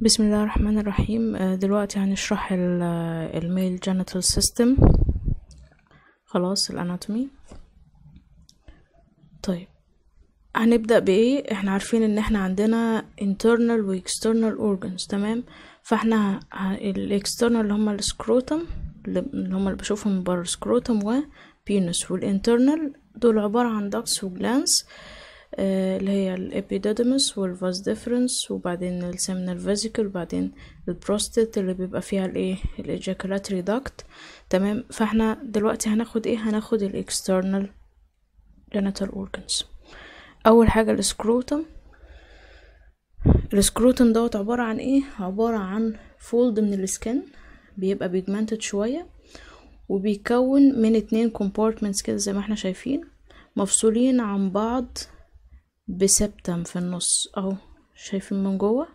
بسم الله الرحمن الرحيم. آه، دلوقتي هنشرح ال- ال male genital system خلاص ال anatomy طيب هنبدأ بإيه؟ إحنا عارفين إن إحنا عندنا internal و external organs تمام؟ فإحنا ال external اللي هما ال scrotum اللي هما اللي بشوفهم من بره scrotum و penis وال internal دول عبارة عن ducts و glands. اللي هي ال epididymis وال vas deferens وبعدين ال seminal vesicle وبعدين البروستات اللي بيبقى فيها الايه ال ejaculatory duct تمام؟ فاحنا دلوقتي هناخد إيه؟ هناخد ال external genital organs. أول حاجة ال scrotum ال scrotum دوت عبارة عن إيه؟ عبارة عن fold من ال skin بيبقى pigmented شوية وبيكون من اتنين compartments كده زي ما إحنا شايفين مفصولين عن بعض ب septum في النص اهو شايفين من جوه؟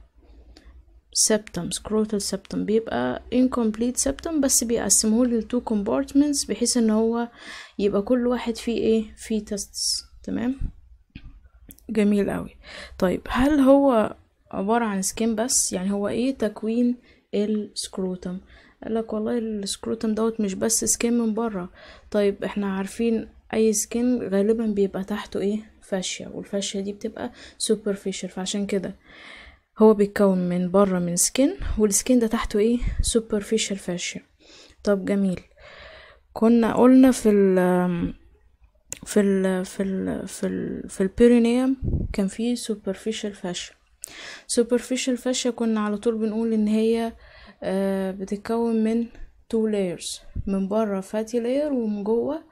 septum scrotal septum بيبقى incomplete septum بس بيقسموه ل two compartments بحيث إن هو يبقى كل واحد فيه إيه؟ فيه testis تمام؟ جميل قوي طيب هل هو عبارة عن skin بس؟ يعني هو إيه تكوين ال scrotum قالك والله ال scrotum دوت مش بس skin من بره. طيب إحنا عارفين أي skin غالبا بيبقى تحته إيه؟ fascia وال fascia دي بتبقى superficial فعشان كده هو بيتكون من بره من skin وال skin ده تحته إيه؟ superficial fascia طب جميل. كنا قلنا في ال في ال في ال في ال في ال perineum كان فيه superficial fascia superficial fascia كنا على طول بنقول إن هي آه، بتتكون من two layers من بره fatty layer ومن جوه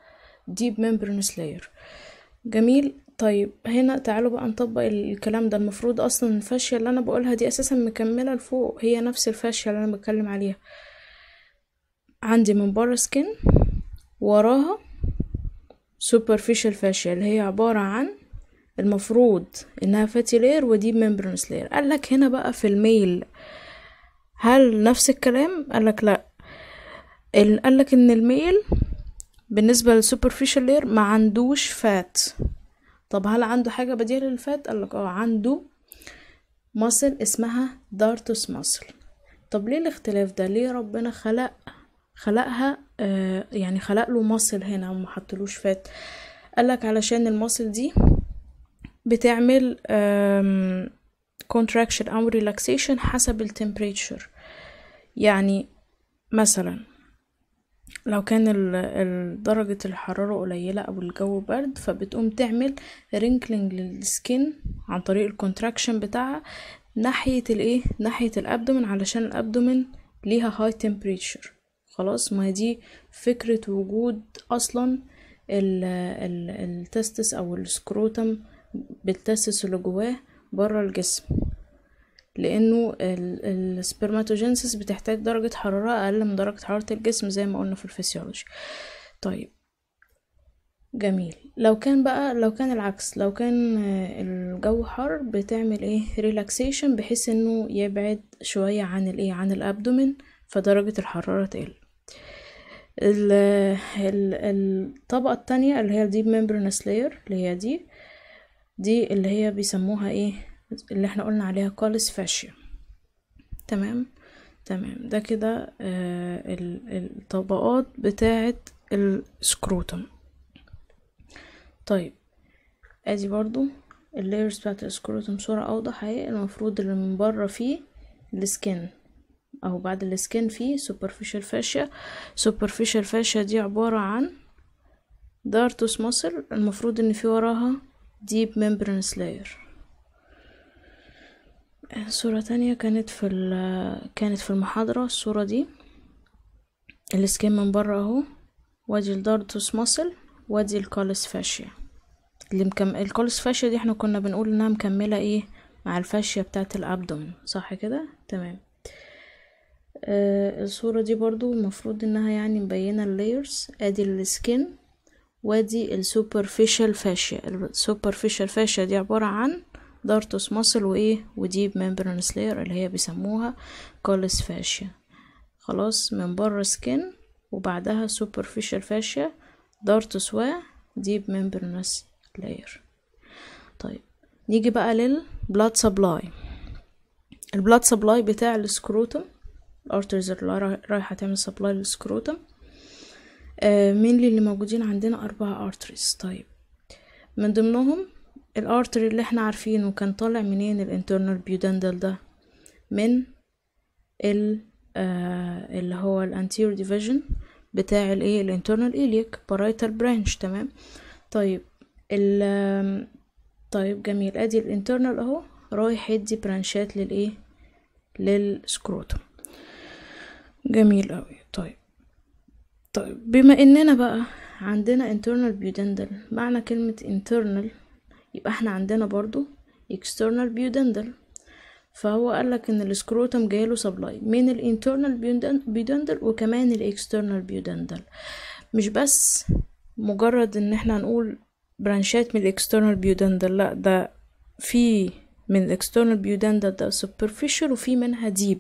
deep membranous layer. جميل. طيب هنا تعالوا بقى نطبق الكلام ده. المفروض أصلا ال fascia اللي أنا بقولها دي أساسا مكملة لفوق هي نفس ال fascia اللي أنا بتكلم عليها. عندي من بره skin وراها superficial فاشية اللي هي عبارة عن المفروض إنها fatty layer ودي membranous layer قالك هنا بقى في ال male هل نفس الكلام؟ قالك لا. ال- قالك إن ال male بالنسبة لل superficial layer ما عندوش fat طب هل عنده حاجة بديلة لل fat؟ قالك آه عنده muscle اسمها dartos muscle طب ليه الاختلاف ده؟ ليه ربنا خلق خلقها آه يعني خلق له muscle هنا وما حطلوش fat؟ قالك علشان ال muscle دي بتعمل contraction أو relaxation حسب ال temperature يعني مثلا لو كان درجة الحرارة قليلة أو الجو برد فبتقوم تعمل wrinkling لل skin عن طريق ال contraction بتاعها ناحية الايه ناحية ال abdomen علشان ال abdomen ليها high temperature خلاص ما دي فكرة وجود ال testis أو ال scrotum بال testis اللي جواه برا الجسم. لأنه ال spermatogenesis بتحتاج درجة حرارة أقل من درجة حرارة الجسم زي ما قلنا في الفسيولوجي. طيب جميل. لو كان بقى لو كان العكس لو كان الجو حر بتعمل إيه؟ relaxation بحيث إنه يبعد شوية عن الإيه؟ عن ال abdomen فدرجة الحرارة تقل. ال- ال- الطبقة التانية اللي هي ال deep membranous layer اللي هي دي دي اللي هي بيسموها إيه؟ اللي إحنا قلنا عليها Colles' fascia تمام؟ تمام. ده كده آه ال- الطبقات بتاعة ال scrotum. طيب ادي برضو ال layers بتاعت ال scrotum صورة أوضح أهي. المفروض اللي من بره فيه ال skin أو بعد ال skin فيه superficial fascia. superficial fascia دي عبارة عن dartos muscle المفروض إن في وراها deep membranous layer. صورة تانية كانت في كانت في المحاضرة الصورة دي. ال skin من بره اهو. وادي ال dartos muscle وادي ال Colles' fascia. اللي مكم... ال Colles' fascia دي إحنا كنا بنقول انها مكملة إيه مع ال fascia بتاعة ال abdomen صح كده؟ تمام. آه الصورة دي برضو المفروض انها يعني مبينة ال layers. ادي ال skin وادي ال superficial fascia. ال superficial fascia دي عبارة عن dartos muscle وايه و deep membranous layer اللي هي بيسموها Colles' fascia خلاص من بره skin وبعدها superficial fascia dartos و deep membranous layer طيب نيجي بقى لل blood supply ال blood supply بتاع ال scrotum ال arteries اللي را- رايحة تعمل supply لل scrotum آه مين اللي موجودين عندنا أربعة arteries طيب من ضمنهم ال artery اللي إحنا عارفينه كان طالع منين؟ ال internal pudendal ده. من ال آه اللي هو ال anterior division بتاع الايه ال internal iliac parietal branch تمام؟ طيب ال طيب جميل. ادي ال internal اهو رايح يدي برانشات للايه لل scrotum جميل أوي. طيب طيب بما إننا بقى عندنا internal pudendal معنى كلمة internal يبقى إحنا عندنا برضو external pudendal فهو قالك إن ال scrotum جايله supply من ال internal pudendal وكمان ال external pudendal مش بس مجرد إن إحنا هنقول برانشات من ال external pudendal لا ده في من ال external pudendal ده superficial وفي منها deep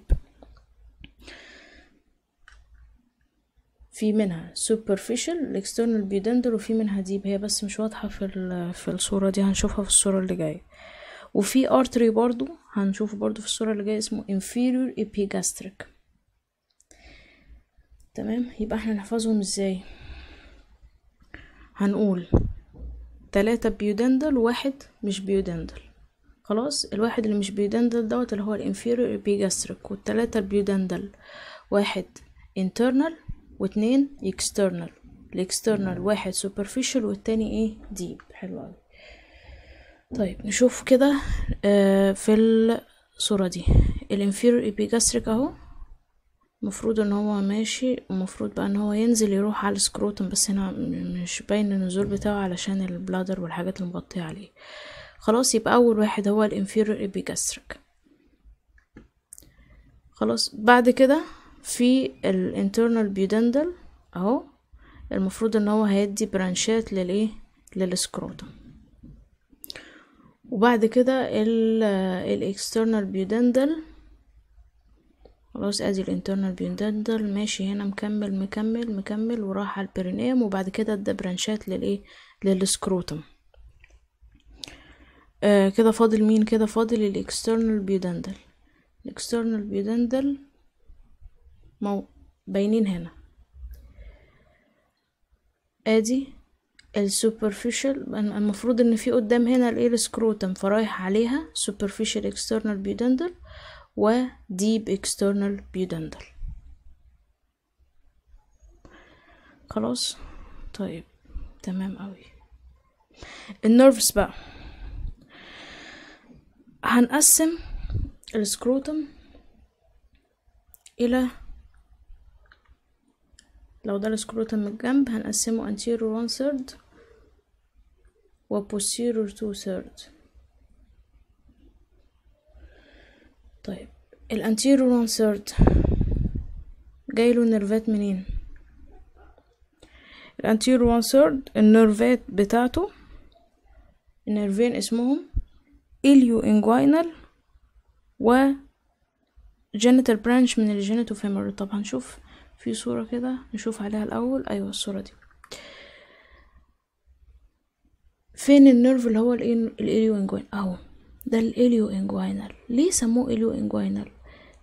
في منها superficial ال external pudendal وفي منها deep هي بس مش واضحة في في الصورة دي هنشوفها في الصورة اللي جاية. وفي artery برضو هنشوفه برضو في الصورة اللي جاية اسمه inferior epigastric. تمام؟ يبقى إحنا نحفظهم إزاي؟ هنقول تلاتة pudendal وواحد مش pudendal خلاص؟ الواحد اللي مش pudendal دوت اللي هو ال inferior epigastric والتلاتة ال pudendal واحد internal واتنين external. ال external واحد superficial والتاني إيه deep. حلو اوي طيب نشوف كده آه، في الصورة دي. ال inferior epigastric اهو. المفروض ان هو ماشي ومفروض بقى ان هو ينزل يروح على ال scrotum بس هنا مش باين النزول بتاعه علشان ال bladder والحاجات اللي مغطية عليه. خلاص يبقى أول واحد هو ال inferior epigastric. خلاص بعد كده في ال internal pudendal أهو المفروض إن هو هيدي برانشات للإيه؟ لل scrotum وبعد كده ال external pudendal خلاص أدي ال internal pudendal ماشي هنا مكمل مكمل مكمل وراح على ال perineum وبعد كده أدى برانشات للإيه؟ لل scrotum آه كده فاضل مين؟ كده فاضل ال external pudendal ال external pudendal مو باينين هنا. آدي ال superficial المفروض إن في قدام هنا الايه ال scrotum فرايح عليها superficial external pudendal و deep external pudendal خلاص؟ طيب تمام قوي ال nerves بقى. هنقسم ال scrotum إلى لو ده ال scrotum من الجنب هنقسمه anterior one third و posterior two third. طيب ال anterior one third جايله نيرفات منين؟ ال anterior one third النيرفات بتاعته ال nerve ين اسمهم ilioinguinal و genital branch من ال genitofemoral طب هنشوف في صورة كده نشوف عليها الأول. أيوة الصورة دي. فين ال nerve اللي هو ال ilioinguinal أهو ده ال ilioinguinal ليه سموه ilioinguinal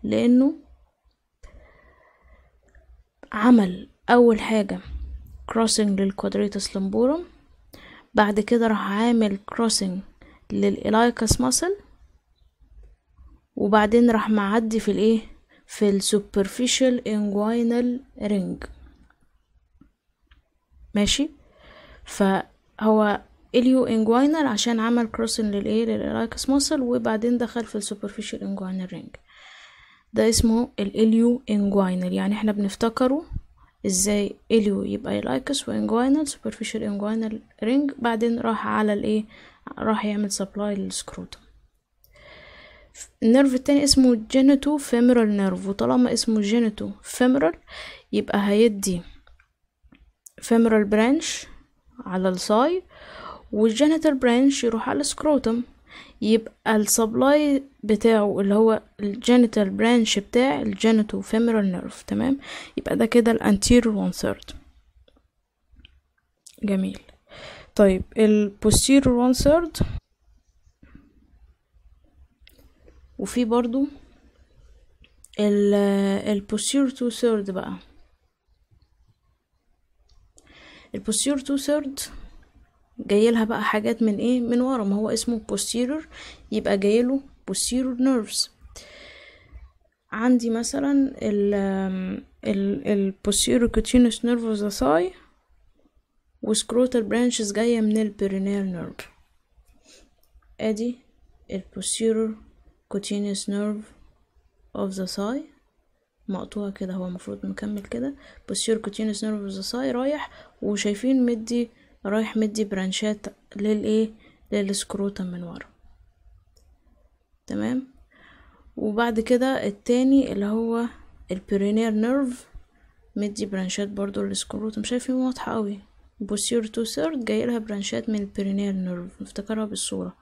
لأنه عمل أول حاجة crossing لل quadratus lumborum بعد كده راح عامل crossing لل iliacus muscle وبعدين راح معدي في الإيه؟ في ال superficial inguinal ring ماشي؟ فهو ilioinguinal عشان عمل crossing للإيه؟ لل iliacus muscle وبعدين دخل في ال superficial inguinal ring ده اسمه ال ilioinguinal يعني إحنا بنفتكره إزاي ilio يبقى iliacus و inguinal superficial inguinal ring بعدين راح على الإيه؟ راح يعمل supply لل scrotum ال nerve التاني اسمه genitofemoral nerve وطالما اسمه genitofemoral يبقى هيدي femoral branch على ال thigh وال genital branch يروح على ال scrotum يبقى ال supply بتاعه اللي هو ال genital branch بتاع ال genitofemoral nerve تمام؟ يبقى ده كده ال anterior one third. جميل. طيب ال posterior one third وفي برضو ال ال posterior two third بقى. ال posterior two third جاي لها بقى حاجات من إيه؟ من ورا ما هو اسمه posterior يبقى جاي له posterior nerves. عندي مثلا ال ال ال posterior cutaneous nerve of the thigh وسكروتال branches جاية من ال perineal nerve. أدي ال posterior cutaneous nerve of the thigh. مقطوع كده هو المفروض مكمل كده. posterior cutaneous nerve of the thigh رايح وشايفين مدي رايح مدي برانشات للايه للسكروتم من ورا. تمام؟ وبعد كده التاني اللي هو ال perineal nerve مدي برانشات برضو لل scrotum شايفين واضحة قوي. posterior two third جاي لها برانشات من ال perineal nerve نفتكرها بالصورة.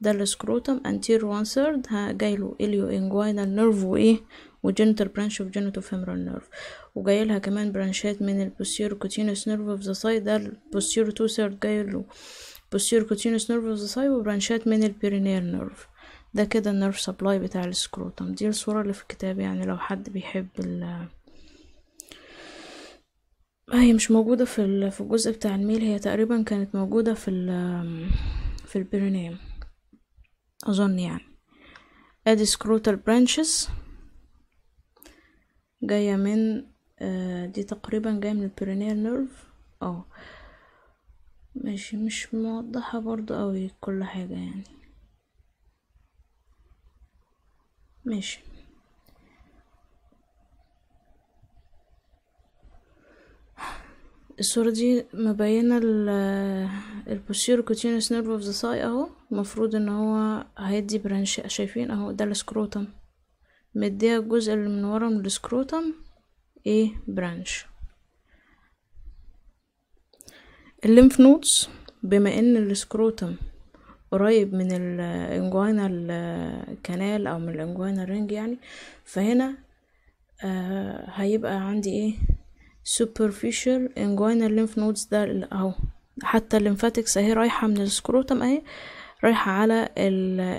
ده ال scrotum anterior one third جايله ilioinguinal nerve وايه و genital branch of genitofemoral nerve وجاي لها كمان برانشات من ال posterior cutaneous nerve of the thigh ده ال posterior two third جايله posterior cutaneous nerve of the thigh و branchات من ال perineal nerve ده كده ال nerve supply بتاع ال scrotum دي الصورة اللي في الكتاب يعني لو حد بيحب ال هي مش موجودة في في الجزء بتاع ال male هي تقريبا كانت موجودة في في ال perineum أظن يعني. ادي scrotal branches جاية من آه، دي تقريبا جاية من ال perineal nerve آه ماشي مش موضحة برضو قوي كل حاجة يعني. ماشي. الصورة دي مبينة ال ال posterior cutaneous nerve of the thigh اهو. المفروض ان هو هيدي branch شايفين اهو ده ال scrotum. مديها الجزء اللي من ورا من ال scrotum إيه برانش ال lymph nodes بما ان ال scrotum قريب من ال inguinal canal أو من ال inguinal ring يعني فهنا آه هيبقى عندي إيه؟ Superficial inguinal lymph nodes ده أهو. حتى ال lymphatics أهي رايحة من ال scrotum أهي رايحة على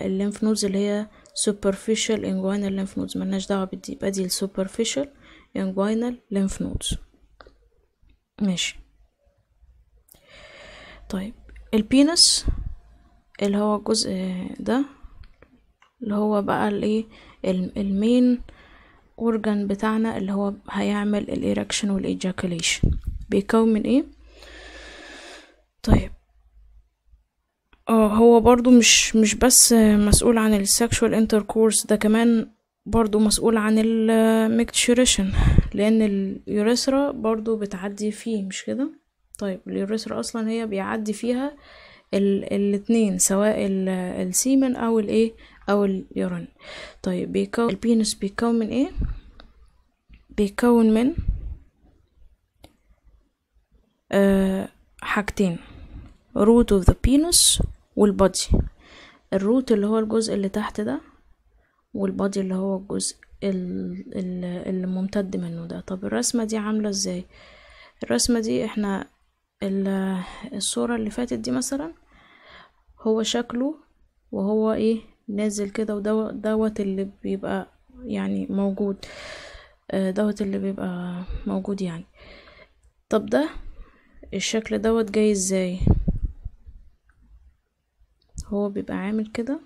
ال lymph nodes اللي هي superficial inguinal lymph nodes. ملناش دعوة بدي يبقى دي superficial inguinal lymph nodes. ماشي. طيب ال penis اللي هو الجزء ده اللي هو بقى الايه ال- ال main organ بتاعنا اللي هو هيعمل ال erection وال ejaculation بيكون من إيه؟ طيب. آه هو برضو مش مش بس مسؤول عن ال sexual intercourse ده كمان برضو مسؤول عن ال micturition لأن ال urethra برضو بتعدي فيه مش كده؟ طيب ال urethra أصلا هي بيعدي فيها ال الاتنين سواء ال- ال semen أو الايه أو ال urine طيب بيكون ال penis بيكون من إيه؟ بيكون من آه حاجتين root of the penis والبادي الروت اللي هو الجزء اللي تحت ده والبادي اللي هو الجزء ال- ال- اللي ممتد منه ده. طب الرسمة دي عاملة إزاي؟ الرسمة دي إحنا ال- الصورة اللي فاتت دي مثلا هو شكله وهو إيه نازل كده ودوت دوت اللي بيبقى يعني موجود. دوت اللي بيبقى موجود يعني. طب ده الشكل دوت جاي إزاي؟ هو بيبقى عامل كده.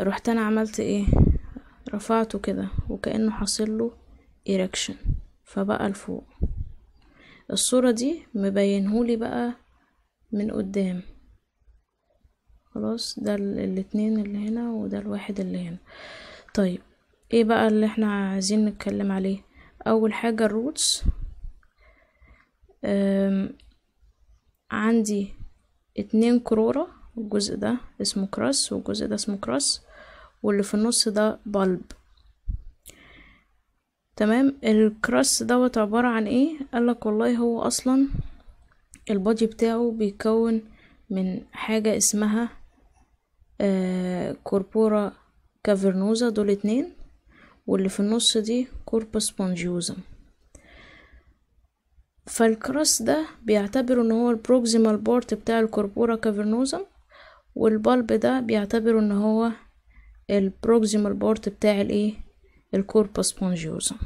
رحت أنا عملت إيه؟ رفعته كده وكأنه حاصل له إيركشن فبقى لفوق. الصورة دي مبينهولي بقى من قدام. خلاص ده ال- الاتنين اللي هنا وده الواحد اللي هنا. طيب إيه بقى اللي إحنا عايزين نتكلم عليه؟ أول حاجة الروتس. عندي اتنين كرورة الجزء ده اسمه كراس والجزء ده اسمه كراس واللي في النص ده بلب. تمام؟ الكراس دوت عبارة عن إيه؟ قالك والله هو أصلا ال body بتاعه بيكون من حاجة اسمها آه corpora cavernosa دول اتنين واللي في النص دي corpus spongiosum فال crus ده بيعتبروا إن هو ال proximal part بتاع ال corpora cavernosum وال bulb ده بيعتبروا إن هو ال proximal part بتاع الإيه؟ ال corpus spongiosum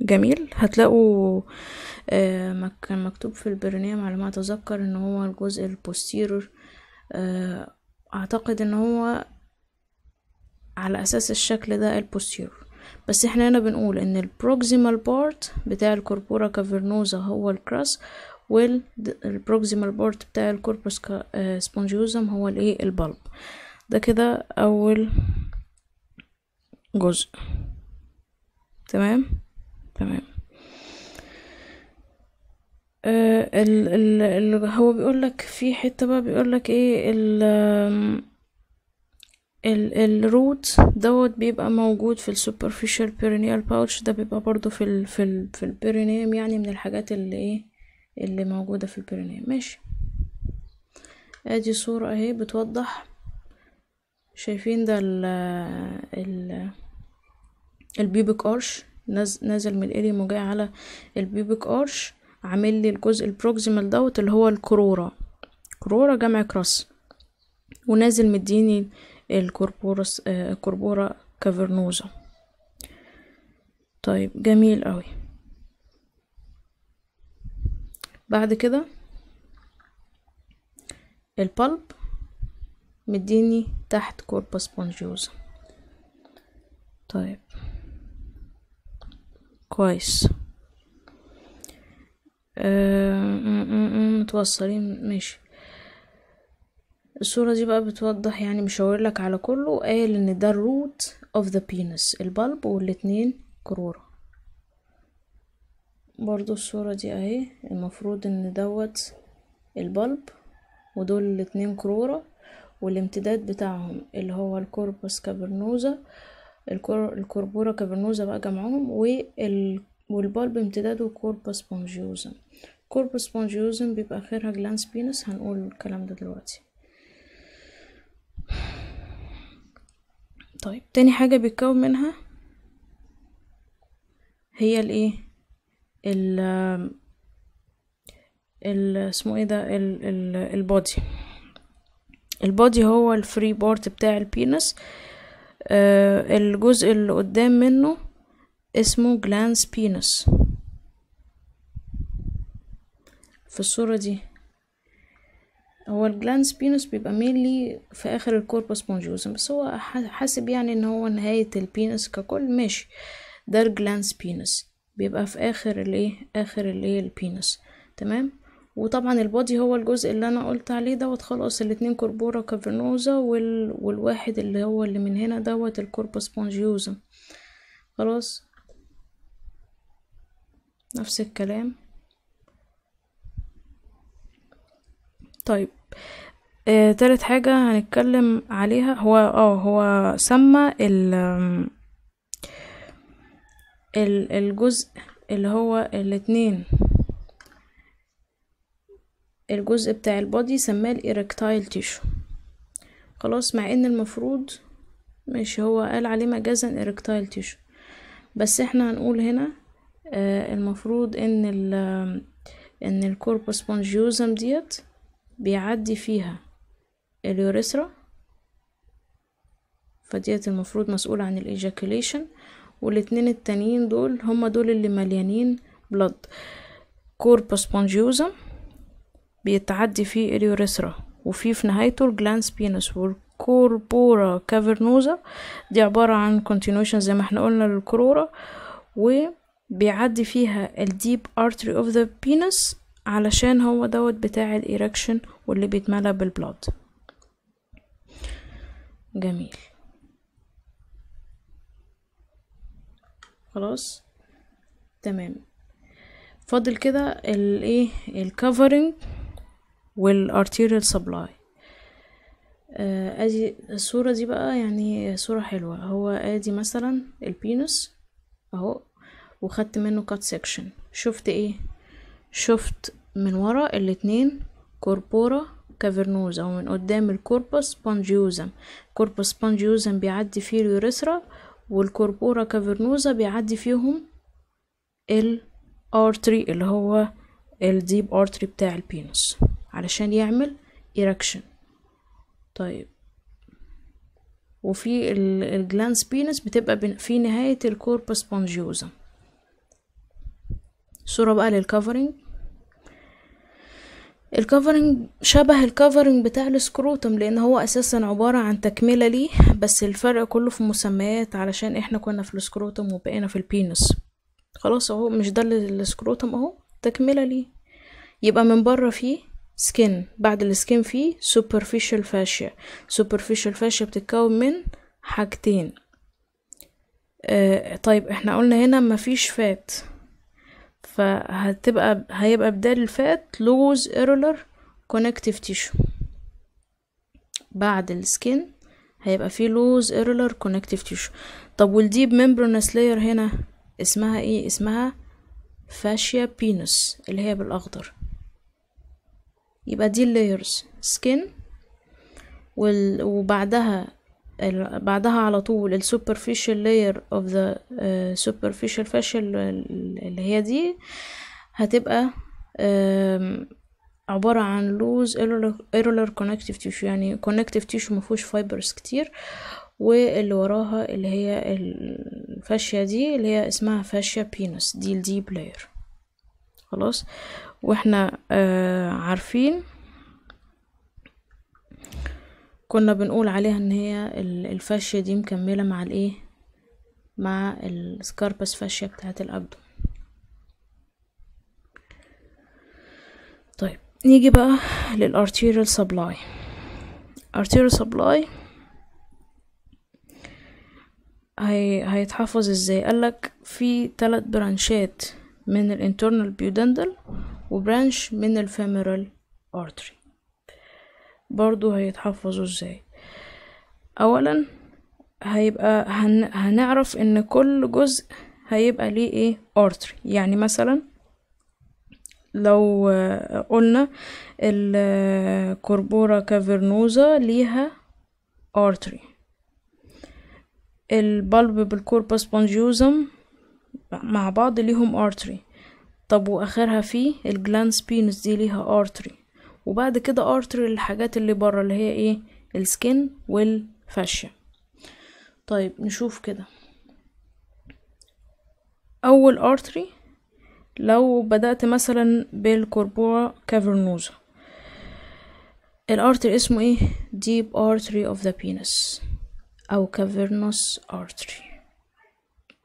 جميل. هتلاقوا آه كان مكتوب في البرنامج على ما أتذكر إن هو الجزء ال posterior آه أعتقد إن هو على أساس الشكل ده ال posterior بس إحنا هنا بنقول إن ال proximal part بتاع ال corpora cavernosa هو ال crus وال proximal part بتاع ال corpus spongiosum هو الايه ال bulb ده كده أول جزء. تمام؟ تمام. آه ال ال ال هو بيقول لك في حتة بقى بيقول لك إيه ال ال ال root دوت بيبقى موجود في ال superficial perineal pouch ده بيبقى برضو في ال في ال في ال perineum يعني من الحاجات اللي إيه اللي موجودة في ال perineum ماشي. آدي صورة أهي بتوضح. شايفين ده ال ال ال pubic arch نازل من ال ilium وجاي على ال pubic arch عامل لي الجزء ال proximal دوت اللي هو ال crura crura جمع crus. ونازل مديني ال corpus آه corpora cavernosa. طيب جميل قوي بعد كده ال bulb مديني تحت corpora spongiosa. طيب. كويس. متوصلين ماشي. الصورة دي بقى بتوضح يعني مشاور لك على كله. قال إن ده ال root of the penis ال bulb والاتنين crura. برضو الصورة دي أهي. المفروض إن دوت ال bulb ودول الاتنين crura والامتداد بتاعهم اللي هو ال corpus cavernosa ال corpora cavernosa بقى جمعهم وال وال bulb امتداده corpus spongiosum. corpus spongiosum بيبقى آخرها glans penis هنقول الكلام ده دلوقتي. طيب تاني حاجة بيتكون منها هي الإيه؟ ال ال اسمه إيه ده؟ ال ال ال body. ال body هو ال free part بتاع ال penis آه الجزء اللي قدام منه اسمه glans penis في الصورة دي هو ال glans penis بيبقى mainly في آخر ال corpus spongiosum بس هو حاسب يعني إن هو نهاية ال penis ككل ماشي. ده ال glans penis بيبقى في آخر الإيه؟ آخر الإيه؟ ال penis تمام؟ وطبعا ال body هو الجزء اللي أنا قلت عليه دوت خلاص الاتنين corpora cavernosa وال... والواحد اللي هو اللي من هنا دوت ال corpora spongiosum خلاص؟ نفس الكلام. طيب آه، تالت حاجة هنتكلم عليها هو آه هو سمى ال الجزء اللي هو الاتنين. الجزء بتاع ال body سماه ال erectile tissue. خلاص مع إن المفروض ماشي هو قال عليه مجازا erectile tissue. بس إحنا هنقول هنا آه المفروض إن ال إن ال corpus spongiosum ديت بيعدي فيها ال urethra. فديت المفروض مسؤولة عن ال ejaculation والاتنين التانيين دول هما دول اللي مليانين blood corpus spongiosum بيتعدي فيه ال urethra وفي في نهايته ال glans penis وال corpora cavernosa. دي عبارة عن continuation زي ما إحنا قلنا لل crura وبيعدي فيها ال deep artery of the penis علشان هو دوت بتاع ال erection واللي بيتملى بال blood جميل. خلاص؟ تمام. فاضل كده الايه ال covering وال arterial supply أدي الصورة دي بقى يعني صورة حلوة. هو أدي مثلا ال penis أهو وخدت منه cut section شفت إيه؟ شفت من ورا الاتنين corpora cavernosa ومن قدام ال corpus spongiosum corpus spongiosum بيعدي فيه ال urethra وال corpora cavernosa بيعدي فيهم ال artery اللي هو ال deep artery بتاع ال penis علشان يعمل erection طيب. وفي ال glans penis بتبقى في نهاية ال corpus spongiosum صورة بقى لل covering ال covering شبه ال covering بتاع ال scrotum لأن هو أساسا عبارة عن تكملة ليه بس الفرق كله في مسميات علشان إحنا كنا في ال scrotum وبقينا في ال penis خلاص أهو مش ده ال scrotum أهو تكملة ليه. يبقى من بره فيه skin بعد ال skin فيه superficial fascia. superficial fascia بتتكون من حاجتين. آه طيب إحنا قلنا هنا مفيش fat فهتبقى هيبقى بدال ال fat loose irregular connective tissue. بعد ال skin هيبقى فيه loose irregular connective tissue. طب وال deep membranous layer هنا اسمها إيه؟ اسمها fascia penis اللي هي بالأخضر. يبقى دي ال layers skin وال... وبعدها ال... بعدها على طول ال superficial layer of the uh, superficial fascia اللي هي دي هتبقى um, عبارة عن loose irregular connective tissue يعني connective tissue مفهوش fibers كتير. واللي وراها اللي هي ال fascia دي اللي هي اسمها fascia penis دي ال deep layer خلاص؟ وإحنا آه عارفين كنا بنقول عليها إن هي ال fascia دي مكملة مع الإيه؟ مع ال Scarpa's fascia بتاعت ال abdo. طيب نيجي بقى لل arterial supply. arterial supply هي... هيتحفظ إزاي؟ قالك في تلات branchات من ال internal pudendal و branch من ال femoral artery برضو هيتحفظوا إزاي؟ اولا هيبقى هن... هنعرف إن كل جزء هيبقى ليه إيه؟ artery يعني مثلا لو قلنا ال corpora cavernosa ليها artery ال bulb بال corpus spongiosum مع بعض ليهم artery طب وآخرها فيه ال glans penis دي ليها artery وبعد كده artery للحاجات اللي بره اللي هي إيه؟ ال skin وال fascia. طيب نشوف كده. أول artery لو بدأت مثلا بال corpora cavernosa. ال artery اسمه إيه؟ deep artery of the penis. أو cavernous artery.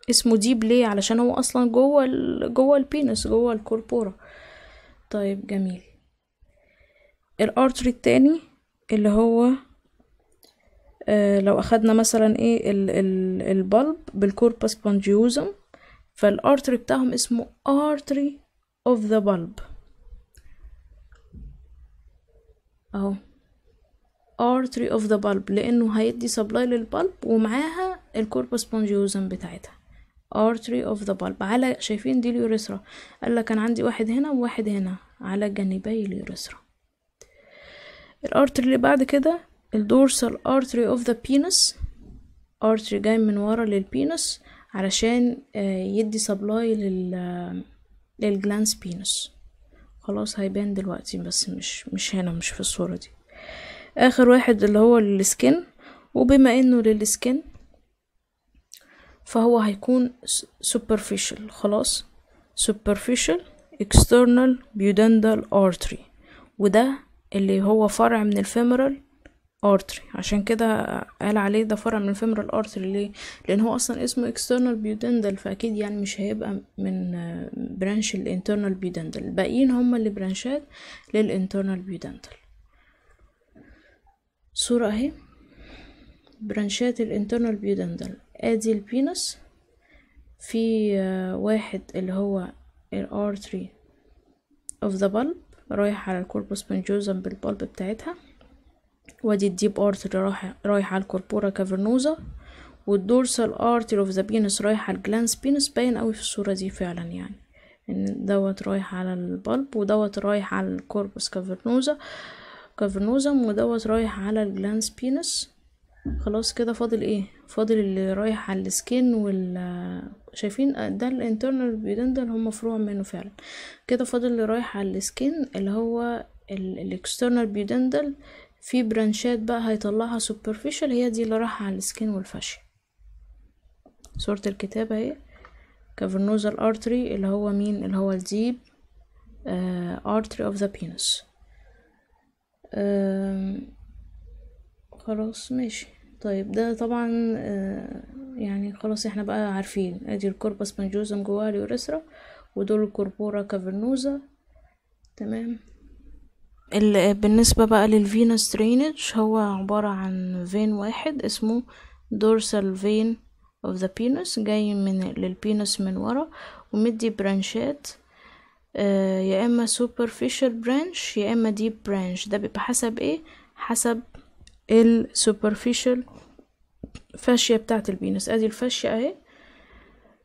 اسمه deep ليه علشان هو أصلا جوه ال... جوه ال penis جوه ال corpora طيب جميل. ال artery التاني اللي هو آه لو أخدنا مثلا إيه ال... ال... ال bulb بال corpus spongiosum فال artery بتاعهم اسمه artery of the bulb. أهو. artery of the bulb لأنه هيدي supply لل bulb ومعاها ال corpus spongiosum بتاعتها. Artery of the bulb. على شايفين دي ال urethra. قال لك كان عندي واحد هنا وواحد هنا. على جانبي ال urethra. ال artery اللي بعد كده ال dorsal artery of the penis artery جاي من ورا لل penis علشان يدي supply لل لل glans penis خلاص هيبان دلوقتي بس مش مش هنا مش في الصورة دي. آخر واحد اللي هو ال skin وبما إنه لل skin فهو هيكون superficial خلاص. superficial external pudendal artery. وده اللي هو فرع من ال femoral artery عشان كده قال عليه ده فرع من ال femoral artery ليه؟ لأن هو أصلا اسمه external pudendal فأكيد يعني مش هيبقى من branch ال internal pudendal. الباقيين هما اللي branch ات لل internal pudendal. صورة أهي. branch ات ال internal pudendal. آدي ال penis في واحد اللي هو ال artery of the bulb رايح على ال corpus spongiosum بال bulb بتاعتها. وادي ال deep artery رايح رايح على ال corpora cavernosa. وال dorsal artery of the penis رايح على ال glans penis باين قوي في الصورة دي فعلا يعني. إن دوت رايح على ال bulb ودوت رايح على ال corpus cavernosa. cavernosum ودوت رايح على ال glans penis خلاص كده فاضل إيه؟ فاضل اللي رايح على ال skin وال شايفين ده ال internal pudendal هم فروع منه فعلا. كده فاضل اللي رايح على ال skin اللي هو ال external pudendal في branch ات بقى هيطلعها superficial هي دي اللي رايحة على ال skin وال fascia صورة الكتاب اهي. cavernosal artery اللي هو مين؟ اللي هو ال deep artery of the penis خلاص ماشي. طيب ده طبعا آه يعني خلاص إحنا بقى عارفين. ادي ال corpus spongiosum جواها ال urethra ودول ال corpora cavernosa تمام. بالنسبة بقى لل venous drainage هو عبارة عن vein واحد اسمه dorsal vein of the penis جاي من لل penis من ورا ومدي branch ات آه يا إما superficial branch يا إما deep branch. ده بيبقى حسب إيه؟ حسب ال superficial fascia بتاعت ال penis أدي ال fascia أهي.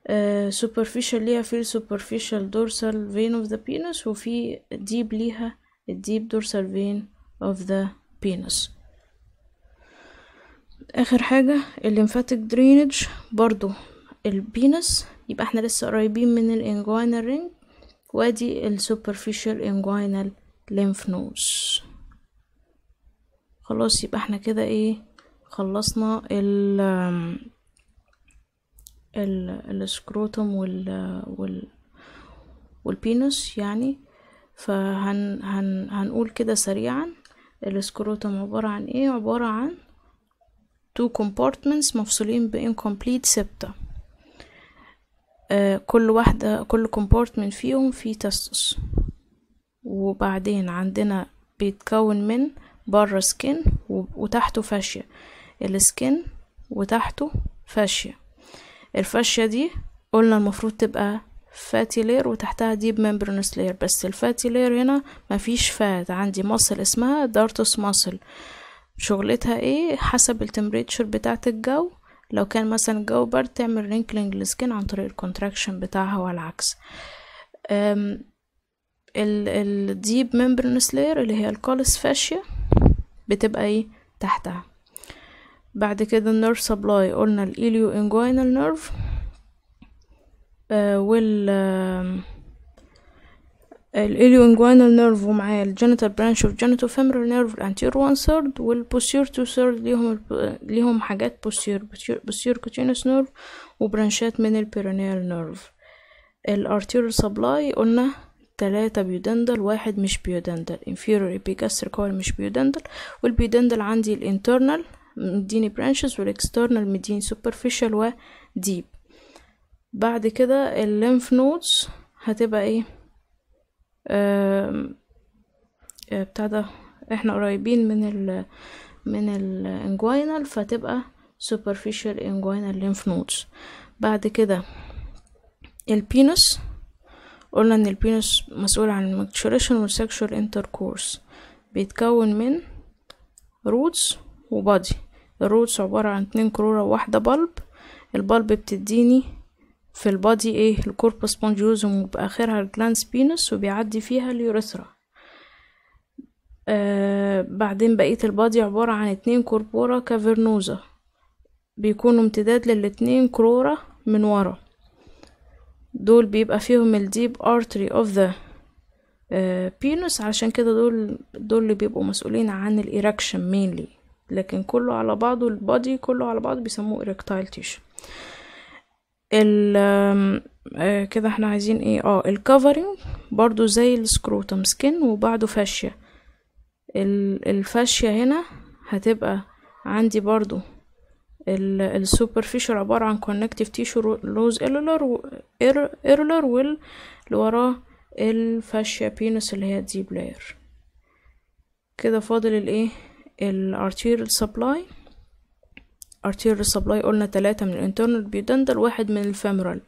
آه superficial ليها في superficial dorsal vein of the penis وفي deep ليها ال deep dorsal vein of the penis. آخر حاجة ال lymphatic drainage برضو ال penis يبقى إحنا لسه قريبين من ال inguinal ring وأدي ال superficial inguinal lymph nodes. خلاص يبقى إحنا كده إيه خلصنا ال ال ال scrotum وال وال وال penis يعني. فهن هن هنقول كده سريعا ال scrotum عبارة عن إيه؟ عبارة عن two compartments مفصولين ب incomplete septa كل واحدة كل compartment فيهم فيه testis وبعدين عندنا بيتكون من بره skin وتحته fascia. ال skin وتحته fascia. ال fascia دي قلنا المفروض تبقى fatty layer وتحتها deep membranous layer بس ال fatty layer هنا مفيش fat عندي muscle اسمها dartos muscle شغلتها إيه؟ حسب ال temperature بتاعة الجو. لو كان مثلا الجو برد تعمل wrinkling لل skin عن طريق ال contraction بتاعها والعكس. ال deep membranous layer اللي هي ال Colles' fascia بتبقى إيه؟ تحتها. بعد كده ال nerve supply قلنا ال ilioinguinal nerve آه وال آه ال ilioinguinal nerve ومعاه ال genital branch of genitofemoral nerve ال anterior one third وال posterior two third ليهم ليهم حاجات posterior posterior cutaneous nerve و branch ات من ال perineal nerve. ال arterial supply قلنا تلاتة pudendal واحد مش pudendal. Inferior epigastric هو مش pudendal. وال pudendal عندي ال internal مديني branches وال external مديني superficial و deep. بعد كده ال lymph nodes هتبقى إيه؟ آه بتاع ده. إحنا قريبين من ال من ال inguinal فتبقى superficial inguinal lymph nodes. بعد كده ال penis قلنا إن ال penis مسؤول عن ال micturition وال sexual intercourse بيتكون من roots و body ال roots عبارة عن اتنين crura وواحدة bulb ال bulb بتديني في ال body إيه؟ ال corpus spongiosum وبآخرها ال glans penis وبيعدي فيها ال urethra آه بعدين بقية ال body عبارة عن اتنين corpora cavernosa بيكونوا امتداد للاتنين crura من ورا. دول بيبقى فيهم ال deep artery of the penis علشان كده دول دول اللي بيبقوا مسؤولين عن ال erection mainly لكن كله على بعضه ال body كله على بعضه بيسموه erectile tissue. ال آه كده إحنا عايزين إيه؟ آه ال covering برضو زي ال scrotum skin وبعده fascia ال fascia هنا هتبقى عندي برضو ال superficial عبارة عن connective tissue loose areolar areolar واللي وراه ال fascia penis اللي هي ال deep layer كده فاضل الايه ال arterial supply arterial supply قلنا تلاتة من ال internal pudendal واحد من ال femoral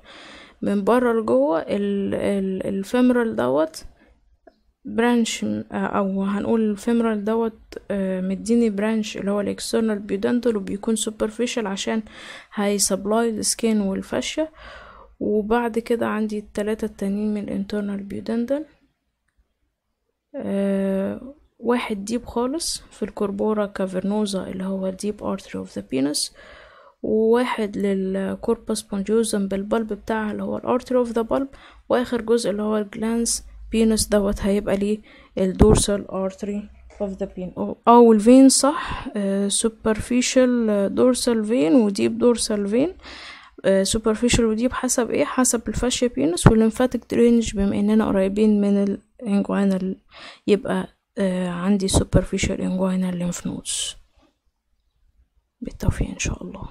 من بره لجوه ال femoral دوت branch أو هنقول ال femoral دوت مديني branch اللي هو ال external pudendal وبيكون superficial عشان هي supply ال skin وال fascia. وبعد كده عندي التلاتة التانيين من ال internal pudendal أه واحد deep خالص في ال corpora cavernosa اللي هو ال deep artery of the penis وواحد لل corpus spongiosum بال bulb بتاعها اللي هو ال artery of the bulb وآخر جزء اللي هو ال glans penis دوت هيبقى ليه ال dorsal artery of the penis آه وال vein صح؟ superficial dorsal vein و deep dorsal vein. superficial و deep حسب إيه؟ حسب ال fascia penis وال lymphatic drainage بما إننا قريبين من ال inguinal يبقى آه عندي superficial inguinal lymph nodes. بالتوفيق إن شاء الله.